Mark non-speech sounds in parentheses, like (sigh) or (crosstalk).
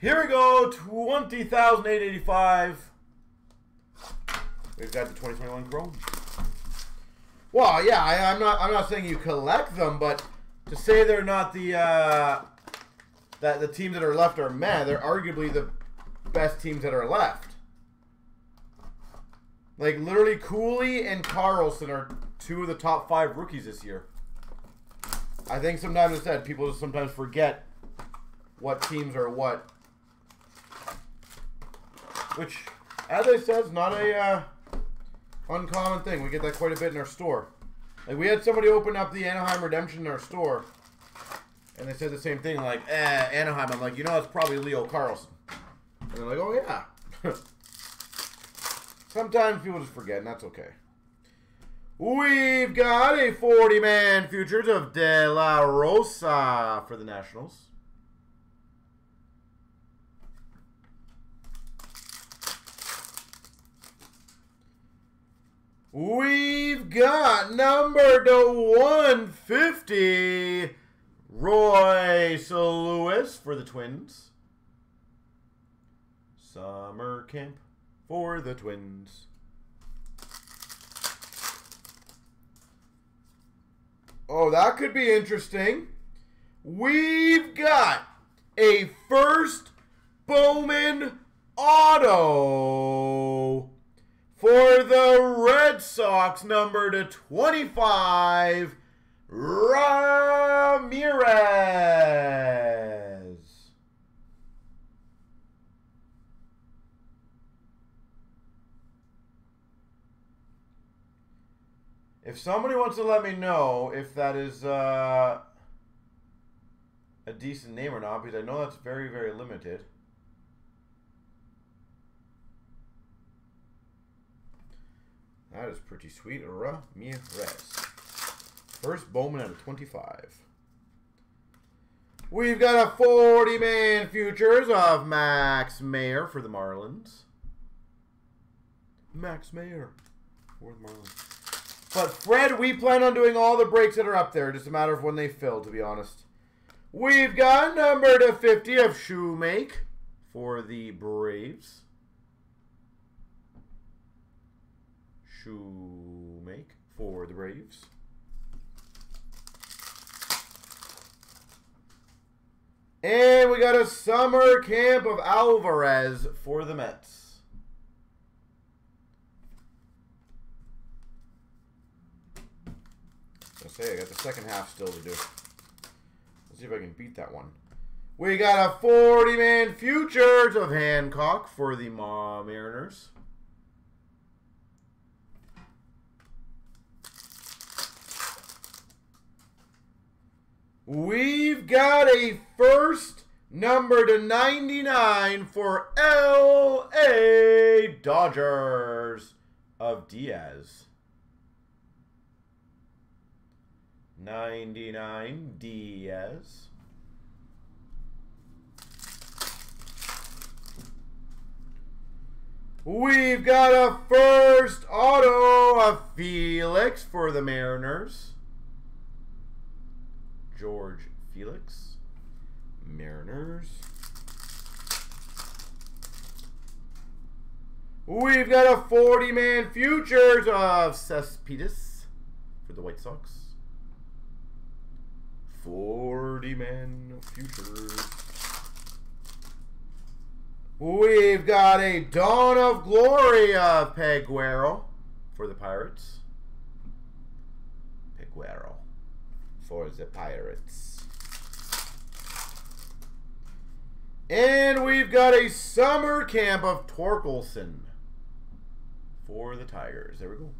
Here we go, 20,885. We've got the 2021 Chrome. Well, yeah, I, I'm not. I'm not saying you collect them, but To say they're not the uh, that the teams that are left are meh. They're arguably the best teams that are left. Like literally, Cooley and Carlsson are two of the top five rookies this year. I think sometimes it's that people just sometimes forget what teams are what. Which, as I said, is not a uh, uncommon thing. We get that quite a bit in our store. Like we had somebody open up the Anaheim Redemption in our store, and they said the same thing. Like, eh, Anaheim. I'm like, you know, it's probably Leo Carlsson. And they're like, oh yeah. (laughs) Sometimes people just forget, and that's okay. We've got a 40-man futures of De La Rosa for the Nationals. We've got number to 150, Royce Lewis for the Twins. Summer camp for the Twins. Oh, that could be interesting. We've got a first Bowman auto for the Red Sox, number to 25, Ramirez. If somebody wants to let me know if that is uh, a decent name or not, because I know that's very, very limited. That is pretty sweet. Ramirez. First Bowman out of 25. We've got a 40-man futures of Max Meyer for the Marlins. Max Meyer for the Marlins. But Fred, we plan on doing all the breaks that are up there. Just a matter of when they fill, to be honest. We've got number to 50 of Shewmake for the Braves. Shewmake for the Braves. And we got a summer camp of Alvarez for the Mets. I say I got the second half still to do. Let's see if I can beat that one. We got a 40-man futures of Hancock for the Mariners. We've got a first number to 99 for LA Dodgers of Diaz. 99 Diaz. We've got a first auto of Feliz for the Mariners. George Feliz. Mariners. We've got a 40-man futures of Cespedes for the White Sox. 40-man futures. We've got a Dawn of Glory of Peguero for the Pirates. Peguero for the Pirates. And we've got a summer camp of Torkelson for the Tigers. There we go.